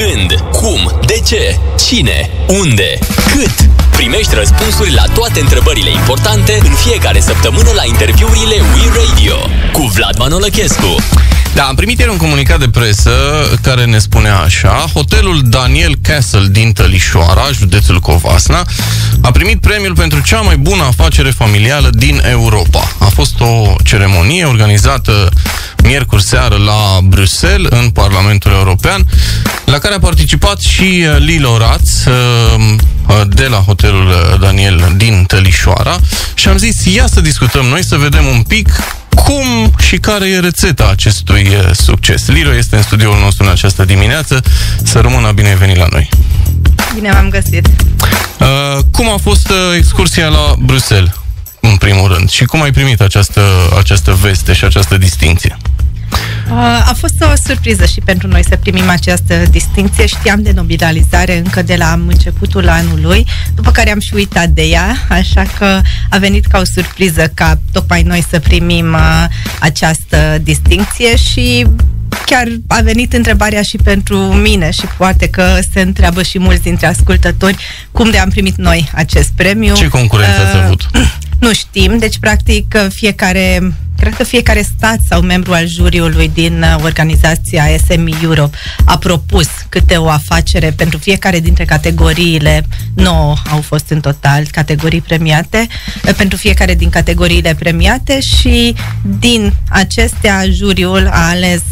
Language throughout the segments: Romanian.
când, cum, de ce, cine, unde, cât. Primești răspunsuri la toate întrebările importante în fiecare săptămână la interviurile We Radio cu Vlad Manolăchescu. Da, am primit ieri un comunicat de presă care ne spunea așa Hotelul Daniel Castle din Tălișoara, județul Covasna A primit premiul pentru cea mai bună afacere familială din Europa A fost o ceremonie organizată miercuri seară la Bruxelles, în Parlamentul European La care a participat și uh, Lilo Raț uh, uh, de la Hotelul Daniel din Tălișoara Și am zis, ia să discutăm noi, să vedem un pic cum și care e rețeta acestui uh, succes. Liro este în studioul nostru în această dimineață. Să rămână bine venit la noi. Bine v-am găsit. Uh, cum a fost uh, excursia la Bruxelles, în primul rând? Și cum ai primit această, această veste și această distinție? Uh, a fost o surpriză și pentru noi să primim această distinție. Știam de nominalizare încă de la începutul anului, după care am și uitat de ea, așa că a venit ca o surpriză ca tocmai noi să primim uh, această distinție și chiar a venit întrebarea și pentru mine și poate că se întreabă și mulți dintre ascultători cum de am primit noi acest premiu. Ce concurență uh, ați avut? Nu știm, deci practic fiecare Cred că fiecare stat sau membru al juriului din uh, organizația SME Europe a propus câte o afacere. Pentru fiecare dintre categoriile, 9 au fost în total categorii premiate, uh, pentru fiecare din categoriile premiate și din acestea juriul a ales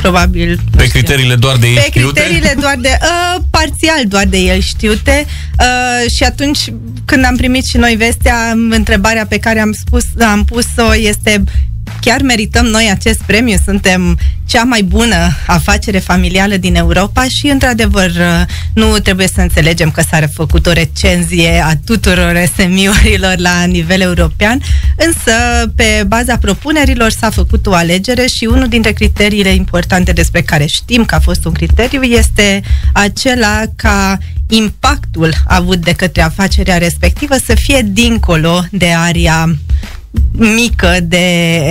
probabil. Pe știu, criteriile doar de ei Pe știute? criteriile doar de, uh, parțial doar de el știute uh, și atunci când am primit și noi vestea, întrebarea pe care am spus, am pus-o este chiar merităm noi acest premiu, suntem cea mai bună afacere familială din Europa și, într-adevăr, nu trebuie să înțelegem că s-a făcut o recenzie a tuturor SMI-urilor la nivel european, însă, pe baza propunerilor s-a făcut o alegere și unul dintre criteriile importante despre care știm că a fost un criteriu este acela ca impactul avut de către afacerea respectivă să fie dincolo de aria mică de,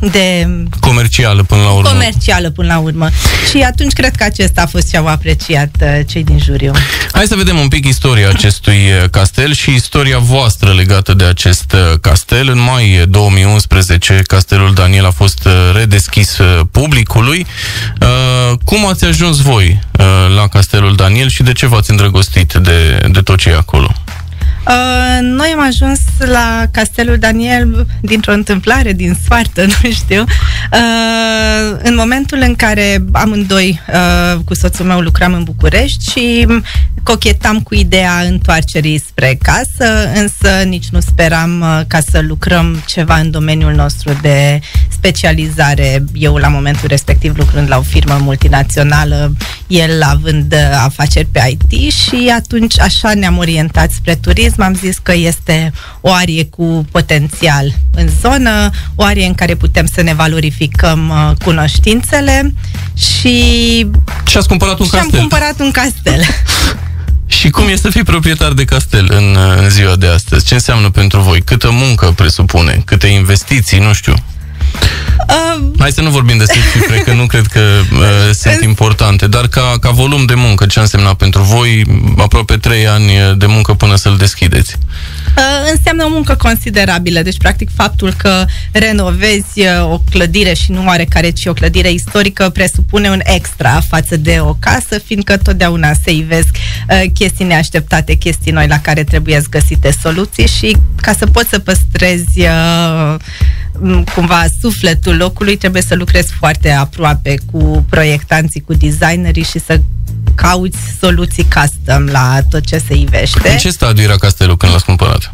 de comercială până la urmă. Comercială până la urmă. Și atunci cred că acesta a fost ce au apreciat uh, cei din juriu. Hai să vedem un pic istoria acestui uh, castel și istoria voastră legată de acest uh, castel. În mai 2011, castelul Daniel a fost redeschis publicului. Cum ați ajuns voi la castelul Daniel și de ce v-ați îndrăgostit de, de tot ce e acolo? Uh, noi am ajuns la Castelul Daniel dintr-o întâmplare, din soartă, nu știu. Uh, în momentul în care amândoi uh, cu soțul meu lucram în București și cochetam cu ideea întoarcerii spre casă, însă nici nu speram uh, ca să lucrăm ceva în domeniul nostru de specializare. Eu la momentul respectiv lucrând la o firmă multinațională, el având uh, afaceri pe IT și atunci așa ne-am orientat spre turism. Am zis că este o arie cu potențial în zonă, o arie în care putem să ne valorificăm uh, cunoștințele și... Și ați cumpărat un și castel. am cumpărat un castel. Și cum este să fii proprietar de castel în, în ziua de astăzi? Ce înseamnă pentru voi? Câtă muncă presupune? Câte investiții? Nu știu. Uh, Hai să nu vorbim despre cifre, că nu cred că uh, sunt importante, dar ca, ca volum de muncă, ce însemna pentru voi aproape trei ani de muncă până să-l deschideți? Uh, înseamnă o muncă considerabilă, deci practic faptul că renovezi uh, o clădire și nu care ci o clădire istorică presupune un extra față de o casă, fiindcă totdeauna se ivesc uh, chestii neașteptate, chestii noi la care trebuie găsite soluții și ca să poți să păstrezi uh, cumva sufletul locului, trebuie să lucrezi foarte aproape cu proiectanții, cu designerii și să cauți soluții custom la tot ce se ivește. În ce stadiu era castelul când l-ați cumpărat?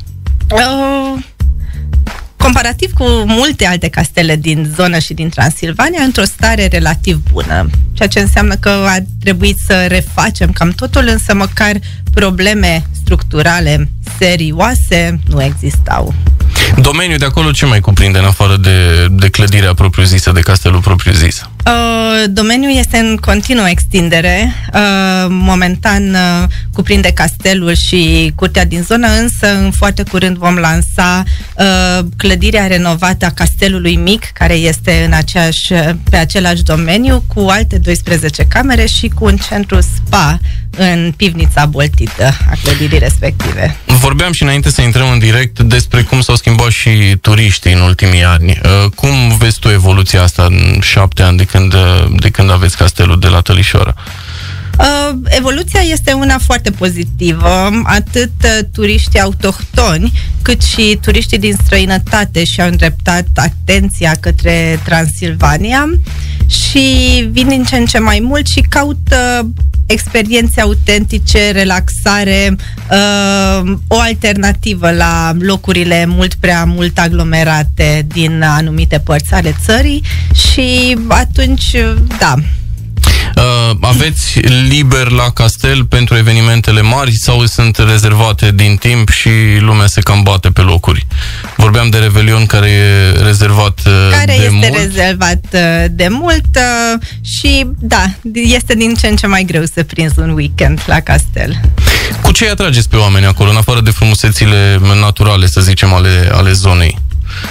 Uh, comparativ cu multe alte castele din zonă și din Transilvania, într-o stare relativ bună. Ceea ce înseamnă că a trebuit să refacem cam totul, însă măcar probleme structurale serioase nu existau. Domeniul de acolo ce mai cuprinde în afară de, de clădirea propriu-zisă, de castelul propriu-zis? Uh, domeniul este în continuă extindere. Uh, momentan uh, cuprinde castelul și curtea din zonă, însă în foarte curând vom lansa uh, clădirea renovată a castelului mic, care este în aceeași, pe același domeniu, cu alte 12 camere și cu un centru spa în pivnița boltită a clădirii respective. Vorbeam și înainte să intrăm în direct despre cum s-au schimbat și turiștii în ultimii ani. Uh, cum vezi tu evoluția asta în șapte ani de când, uh, de când aveți castelul de la Tălișoara? Uh, evoluția este una foarte pozitivă. Atât uh, turiștii autohtoni, cât și turiștii din străinătate și-au îndreptat atenția către Transilvania și vin din ce în ce mai mult și caută experiențe autentice, relaxare, uh, o alternativă la locurile mult prea mult aglomerate din anumite părți ale țării și atunci, da, Uh, aveți liber la castel pentru evenimentele mari sau sunt rezervate din timp și lumea se cam bate pe locuri? Vorbeam de Revelion care e rezervat uh, care de este mult. rezervat uh, de mult uh, și da, este din ce în ce mai greu să prinzi un weekend la castel. Cu ce îi atrageți pe oameni acolo, în afară de frumusețile naturale, să zicem, ale, ale zonei?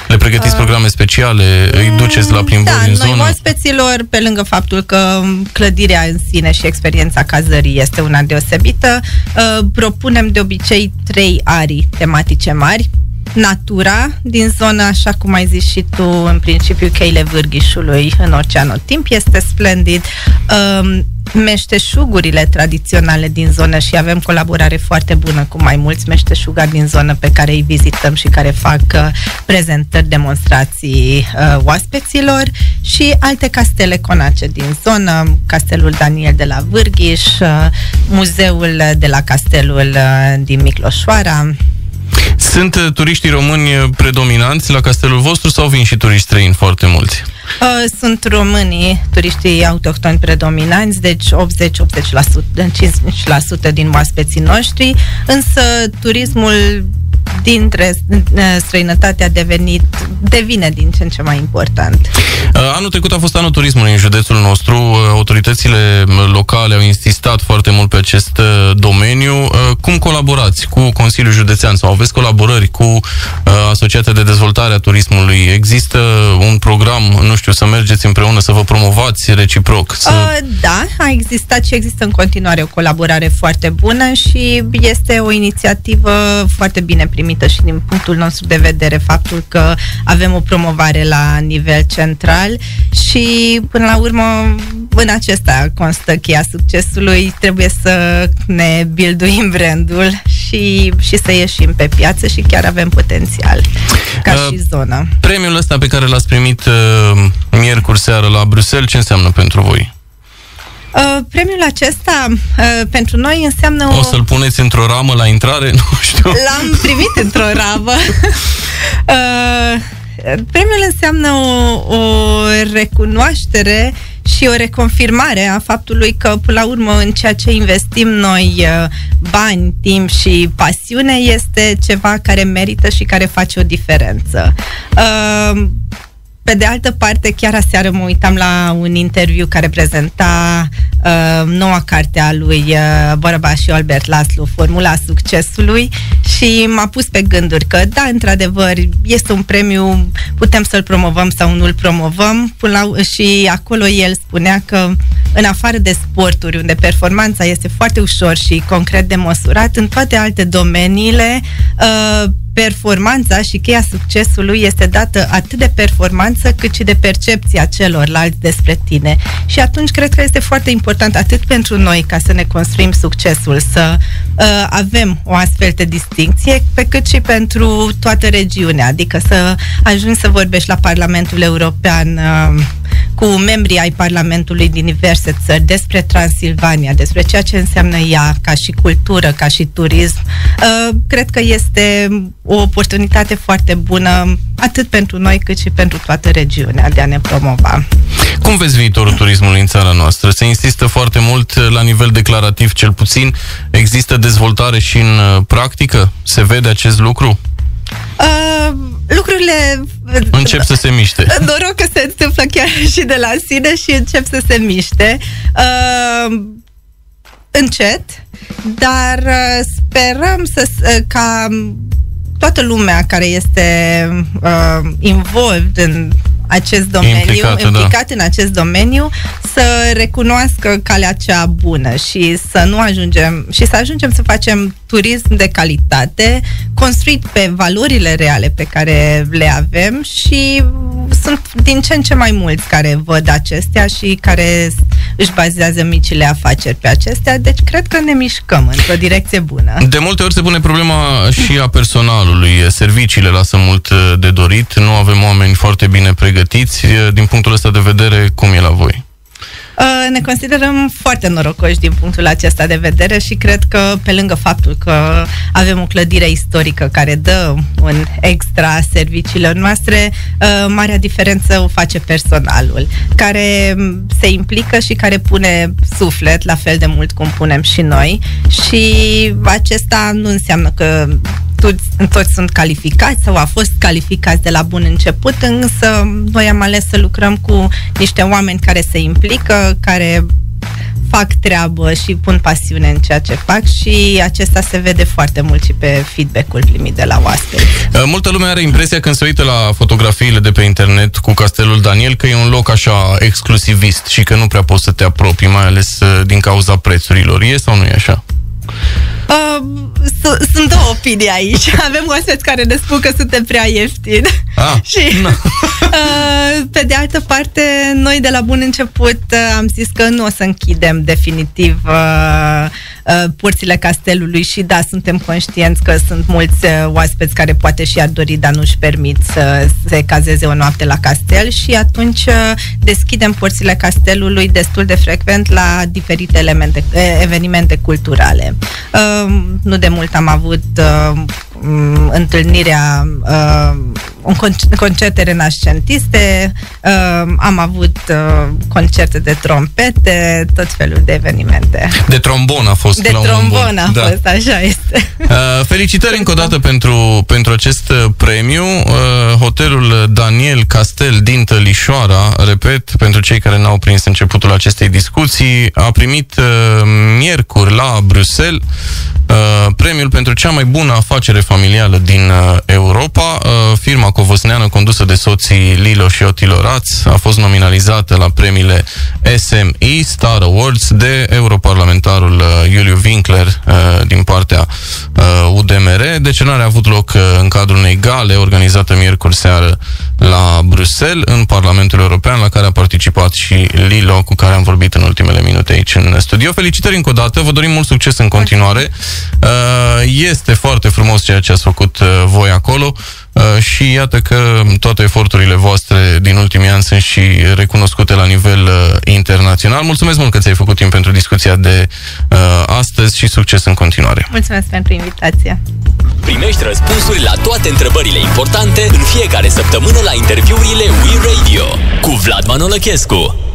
Le pregătiți programe speciale, îi duceți la plimbări da, în noi zonă? oaspeților, pe lângă faptul că clădirea în sine și experiența cazării este una deosebită, uh, propunem de obicei trei arii tematice mari. Natura din zona, așa cum ai zis și tu, în principiu cheile Vârghișului în Oceanotimp este splendid. Um, meșteșugurile tradiționale din zonă și avem colaborare foarte bună cu mai mulți meșteșugari din zonă pe care îi vizităm și care fac uh, prezentări, demonstrații uh, oaspeților și alte castele conace din zonă, Castelul Daniel de la Vârghiș, uh, Muzeul de la Castelul uh, din Micloșoara. Sunt uh, turiștii români predominanți la castelul vostru sau vin și turiști străini foarte mulți? Uh, Sunt românii, turiștii autohtoni predominanți, deci 80-80%, 50% din oaspeții noștri, însă turismul dintre uh, străinătate a devenit, devine din ce în ce mai important. Uh, Anul trecut a fost anul turismului în județul nostru. Uh, Autoritățile locale au insistat foarte mult pe acest uh, domeniu. Uh, Cum colaborați cu Consiliul Județean sau aveți colaborări cu uh, Asociația de Dezvoltare a Turismului? Există un program, nu știu, să mergeți împreună, să vă promovați reciproc? Să... Uh, da, a existat și există în continuare o colaborare foarte bună și este o inițiativă foarte bine primită și din punctul nostru de vedere faptul că avem o promovare la nivel central și până la urmă în acesta constă cheia succesului. Trebuie să ne builduim brandul și, și să ieșim pe piață și chiar avem potențial ca Uh, și zonă. Premiul ăsta pe care l-ați primit uh, miercuri seară la Bruxelles, ce înseamnă pentru voi? Uh, premiul acesta uh, pentru noi înseamnă o... O să-l puneți într-o ramă la intrare? Nu știu. L-am primit într-o rabă. uh, premiul înseamnă o, o recunoaștere și o reconfirmare a faptului că, până la urmă, în ceea ce investim noi uh, bani, timp și pasiune, este ceva care merită și care face o diferență. Uh, pe de altă parte, chiar aseară mă uitam la un interviu care prezenta uh, noua carte a lui uh, Bărba și Albert Laslu, Formula Succesului și m-a pus pe gânduri că, da, într-adevăr, este un premiu, putem să-l promovăm sau nu-l promovăm. Până la, și acolo el spunea că în afară de sporturi, unde performanța este foarte ușor și concret de măsurat, în toate alte domeniile, uh, performanța și cheia succesului este dată atât de performanță cât și de percepția celorlalți despre tine. Și atunci cred că este foarte important atât pentru noi ca să ne construim succesul, să uh, avem o astfel de distinție, pe cât și pentru toată regiunea, adică să ajungi să vorbești la Parlamentul European uh, cu membrii ai Parlamentului din diverse țări despre Transilvania, despre ceea ce înseamnă ea ca și cultură, ca și turism. Uh, cred că este o oportunitate foarte bună atât pentru noi cât și pentru toată regiunea de a ne promova. Cum vezi viitorul turismului în țara noastră? Se insistă foarte mult la nivel declarativ, cel puțin. Există dezvoltare și în uh, practică? Se vede acest lucru? Uh, lucrurile... Încep să se miște. Noroc că se întâmplă chiar și de la sine și încep să se miște. Uh, încet, dar uh, sperăm să, uh, ca toată lumea care este uh, involved în acest domeniu, Implicată, implicat da. în acest domeniu, să recunoască calea cea bună și să nu ajungem și să ajungem să facem turism de calitate, construit pe valorile reale pe care le avem și sunt din ce în ce mai mulți care văd acestea și care își bazează micile afaceri pe acestea, deci cred că ne mișcăm într-o direcție bună. De multe ori se pune problema și a personalului. Serviciile lasă mult de dorit, nu avem oameni foarte bine pregătiți. Din punctul ăsta de vedere, cum e la voi? Uh, ne considerăm foarte norocoși din punctul acesta de vedere și cred că pe lângă faptul că avem o clădire istorică care dă un extra serviciilor noastre, uh, marea diferență o face personalul, care se implică și care pune suflet la fel de mult cum punem și noi și acesta nu înseamnă că toți, toți sunt calificați sau au fost calificați de la bun început, însă noi am ales să lucrăm cu niște oameni care se implică, care fac treabă și pun pasiune în ceea ce fac și acesta se vede foarte mult și pe feedback-ul primit de la oaspeți. Multă lume are impresia când se uită la fotografiile de pe internet cu Castelul Daniel că e un loc așa exclusivist și că nu prea poți să te apropii, mai ales uh, din cauza prețurilor. E sau nu e așa? Uh, sunt două opinii aici. Avem oaspeți care ne spun că suntem prea ieftini. Ah, și, uh, pe de altă parte, noi de la bun început uh, am zis că nu o să închidem definitiv uh, uh, porțile castelului și da, suntem conștienți că sunt mulți uh, oaspeți care poate și ar dori, dar nu-și permit să se cazeze o noapte la castel și atunci uh, deschidem porțile castelului destul de frecvent la diferite elemente, evenimente culturale. Uh, nu de mult am avut uh, întâlnirea uh, un concerte renascentiste, uh, am avut uh, concerte de trompete, tot felul de evenimente. De trombon a fost De la trombon un a da. fost, așa este. Uh, felicitări încă o dată pentru, pentru acest uh, premiu. Uh, hotelul Daniel Castel din Tălișoara, repet, pentru cei care n-au prins începutul acestei discuții, a primit uh, miercuri la Bruxelles uh, premiul pentru cea mai bună afacere familială din uh, Europa. Uh, firma covosneană condusă de soții Lilo și Otilo Raț a fost nominalizată la premiile SME Star Awards de europarlamentarul uh, Iuliu Winkler uh, din partea uh, UDMR. Decernarea a avut loc uh, în cadrul unei gale organizată miercuri seară la Bruxelles, în Parlamentul European, la care a participat și Lilo, cu care am vorbit în ultimele minute aici în studio. Felicitări încă o dată, vă dorim mult succes în continuare. Uh, Este foarte frumos ceea ce ați făcut uh, voi acolo uh, și iată că toate eforturile voastre din ultimii ani sunt și recunoscute la nivel uh, internațional. Mulțumesc mult că ți-ai făcut timp pentru discuția de uh, astăzi și succes în continuare. Mulțumesc pentru invitație. Primești răspunsuri la toate întrebările importante în fiecare săptămână la interviurile We Radio cu Vlad Manolăchescu.